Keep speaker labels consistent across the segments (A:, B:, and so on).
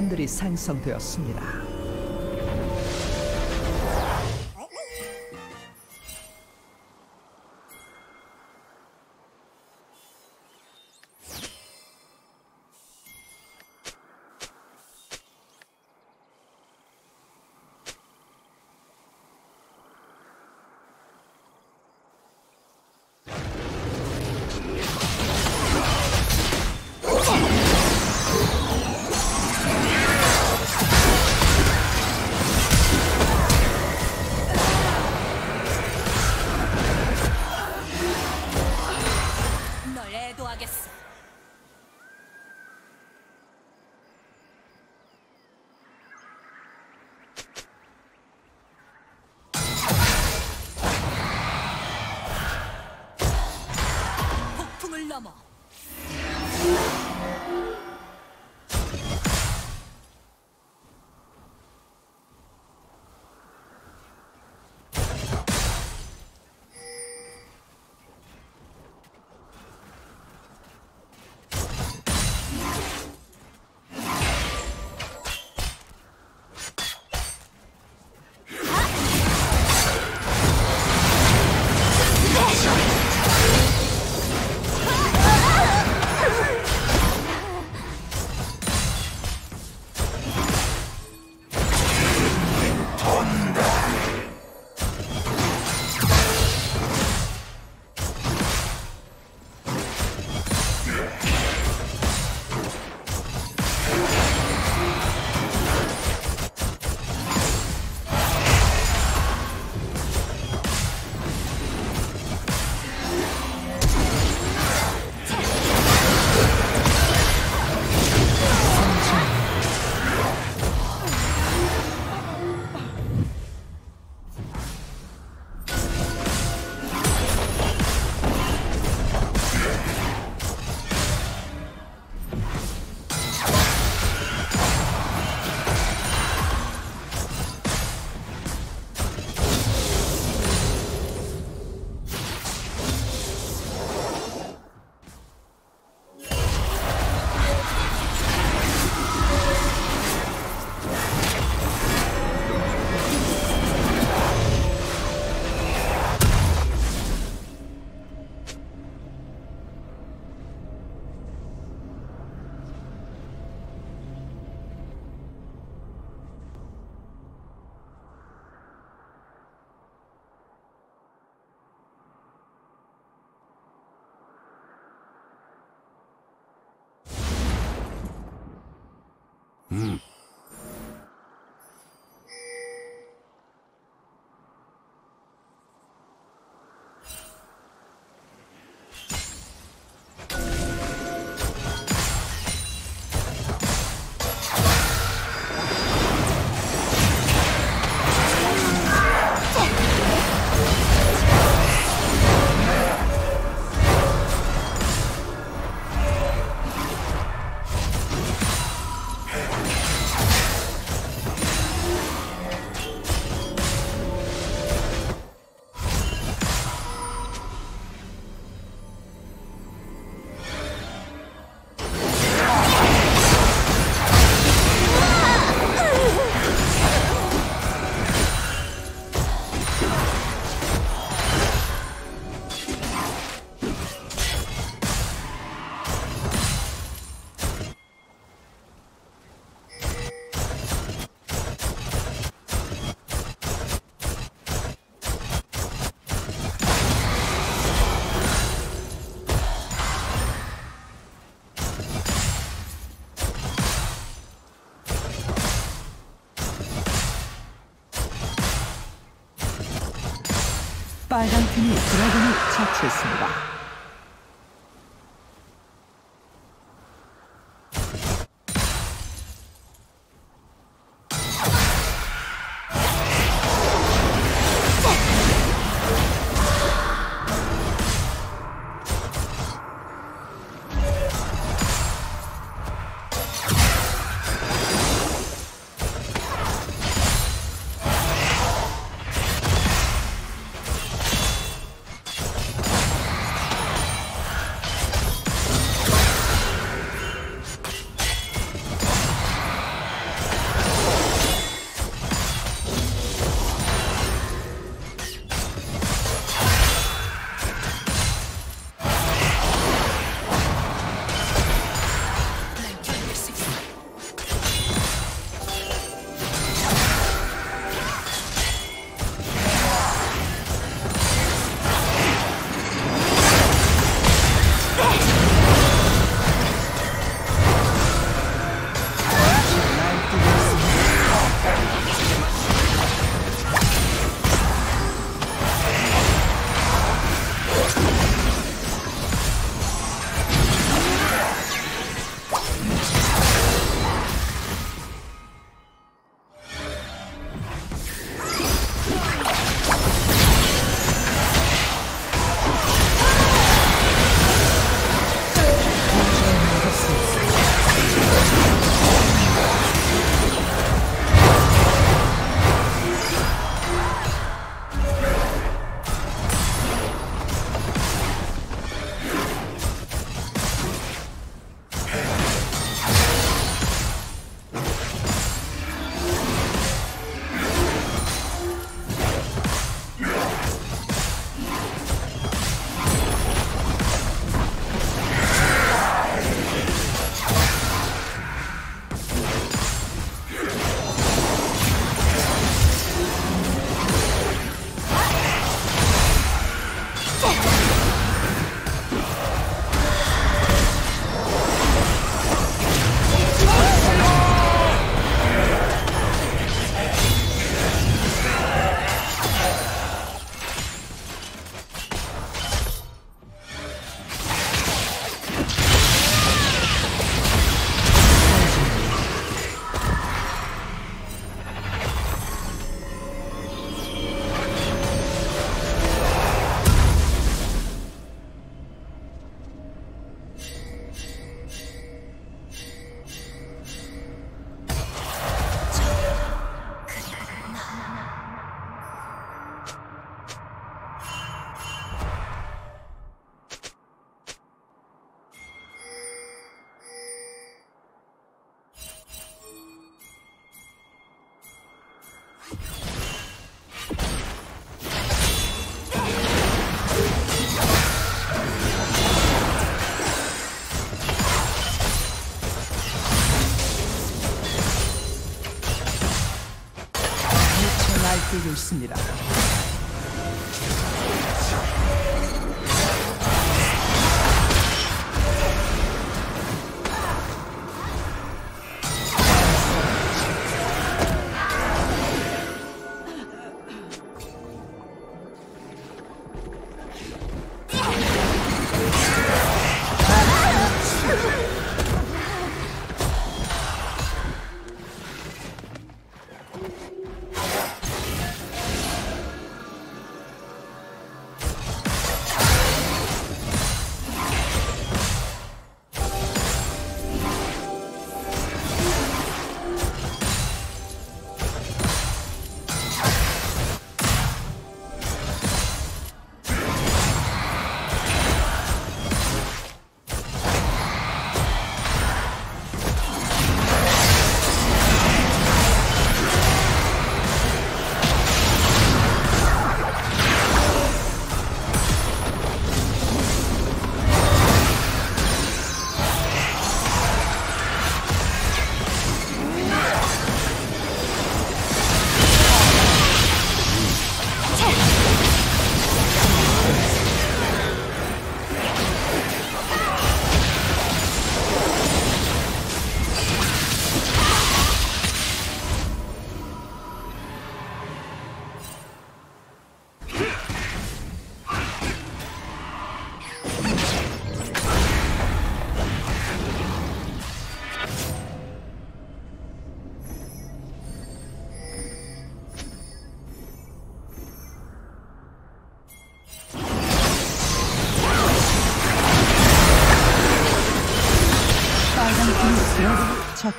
A: 미니언들이 생성되었습니다. 生 처치했습니다.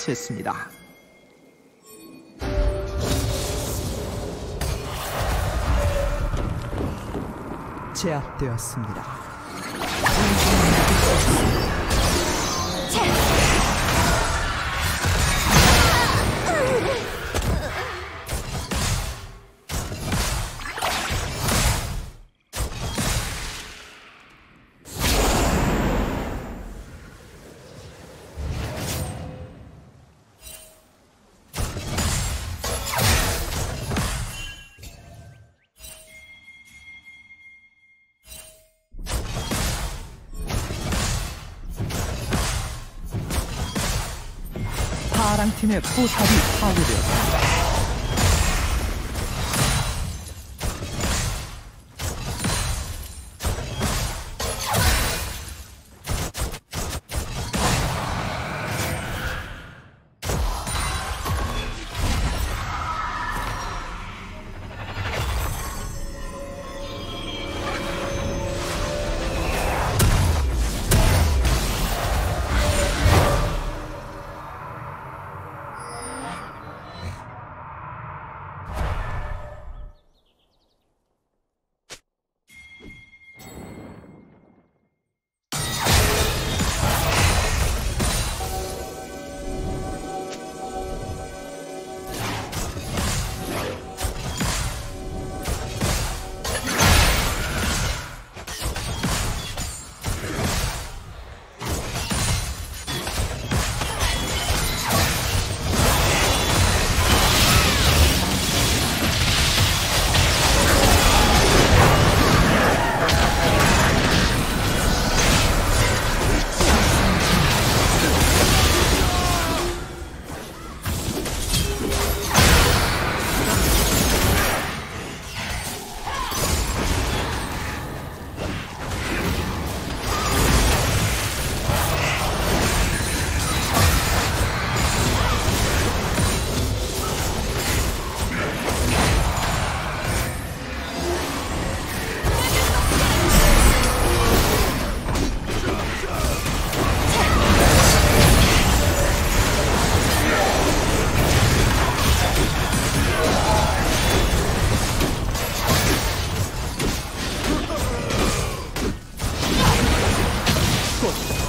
A: 처치했습니다. 제압되었습니다. 파랑 팀의 포탑이 파괴되었습니다.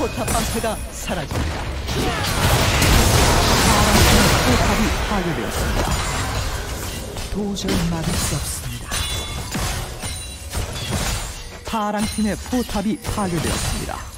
A: 포탑 방패가 사라집니다. 포탑이 파괴되었습니다. 도저히 막을 수 없습니다. 파랑 팀의 포탑이 파괴되었습니다.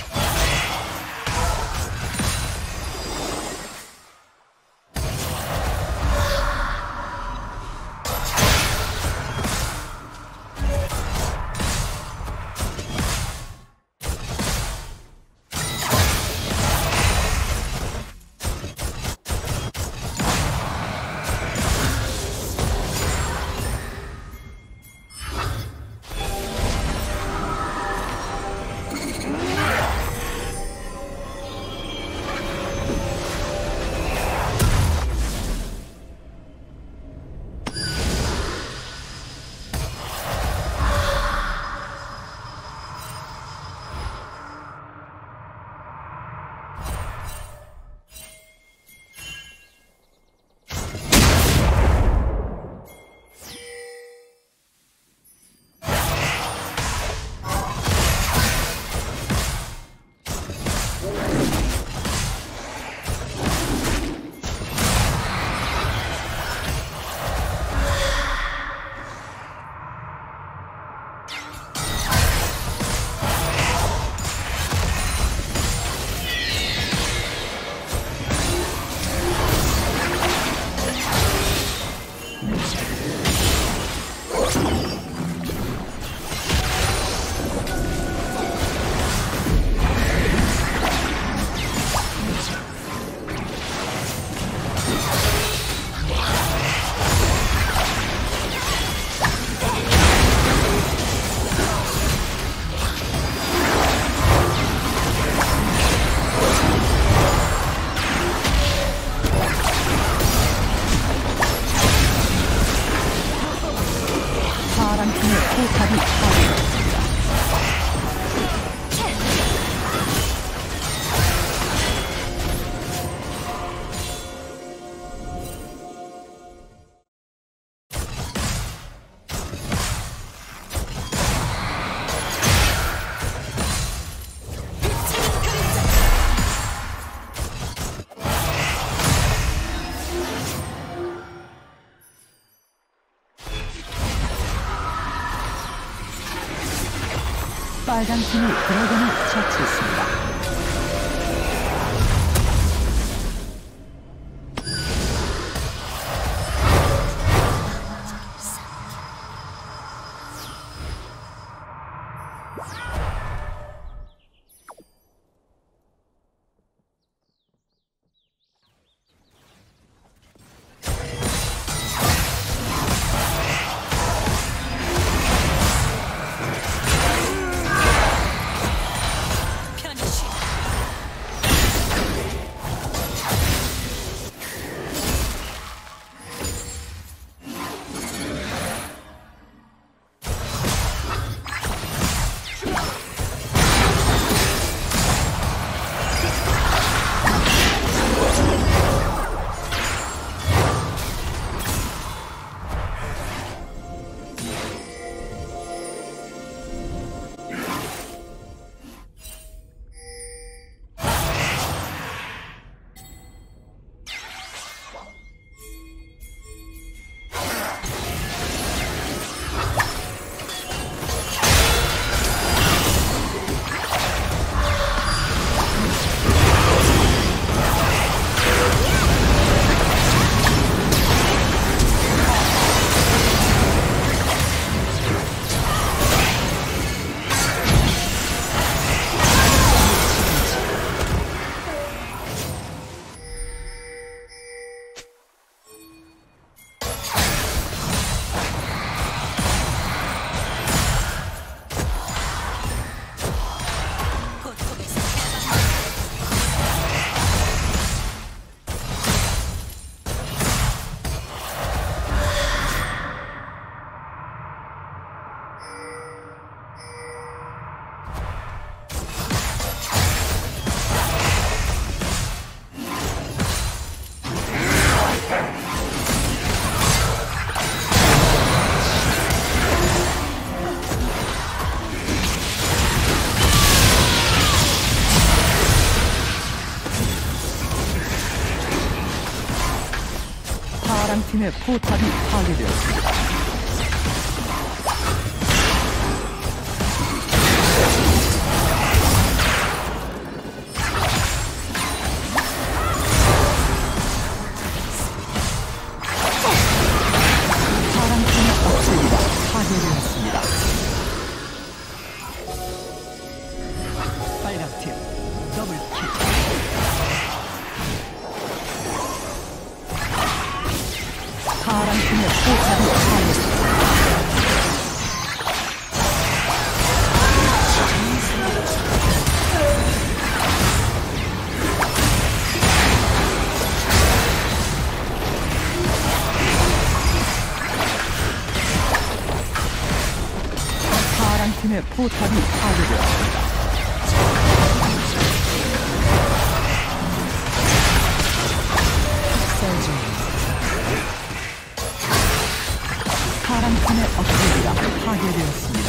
A: 빨간 팀이 드래곤을 처치했습니다. 팀의 포탑이 파괴되었습니다. 팀의 포탑이 파괴되었습니다. 파란 팀의 억제기가 파괴되었습니다.